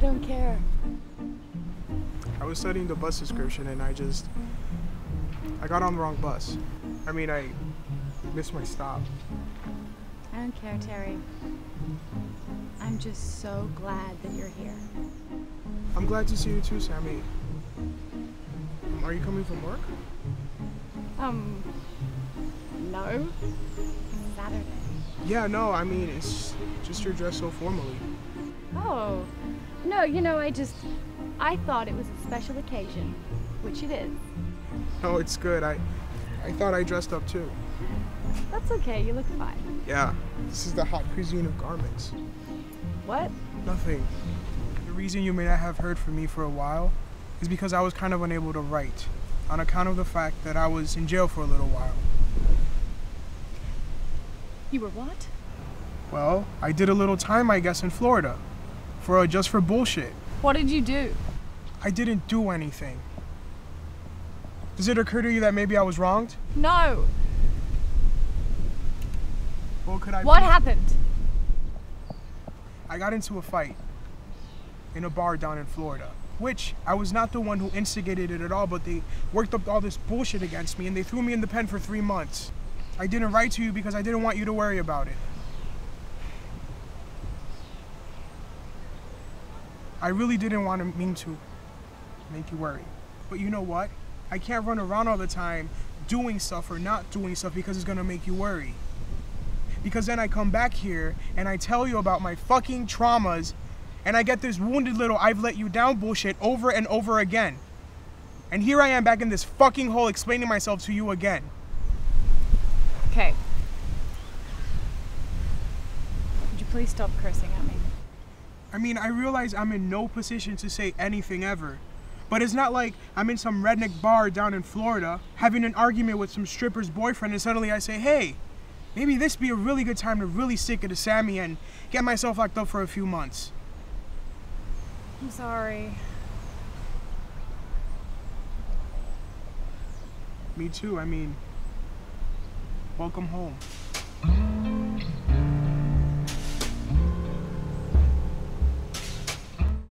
don't care. I was studying the bus description and I just. I got on the wrong bus. I mean, I missed my stop. I don't care, Terry. I'm just so glad that you're here. I'm glad to see you too, Sammy. Are you coming from work? Um, no. Saturday. Yeah, no, I mean, it's just you're dressed so formally. Oh, no, you know, I just. I thought it was a special occasion, which it is. Oh, it's good. I, I thought I dressed up too. That's okay, you look fine. Yeah, this is the hot cuisine of garments. What? Nothing. The reason you may not have heard from me for a while is because I was kind of unable to write on account of the fact that I was in jail for a little while. You were what? Well, I did a little time, I guess, in Florida, for uh, just for bullshit. What did you do? I didn't do anything. Does it occur to you that maybe I was wronged? No. Well, could I? What be- happened? I got into a fight in a bar down in Florida, which I was not the one who instigated it at all, but they worked up all this bullshit against me and they threw me in the pen for three months. I didn't write to you because I didn't want you to worry about it. I really didn't want to mean to make you worry. But you know what? I can't run around all the time doing stuff or not doing stuff because it's gonna make you worry. Because then I come back here and I tell you about my fucking traumas and I get this wounded little I've let you down bullshit over and over again. And here I am back in this fucking hole explaining myself to you again. Okay. Would you please stop cursing at me? I mean, I realize I'm in no position to say anything ever. But it's not like I'm in some redneck bar down in Florida having an argument with some stripper's boyfriend and suddenly I say, hey, maybe this be a really good time to really stick it to Sammy and get myself locked up for a few months. I'm sorry. Me too, I mean, welcome home.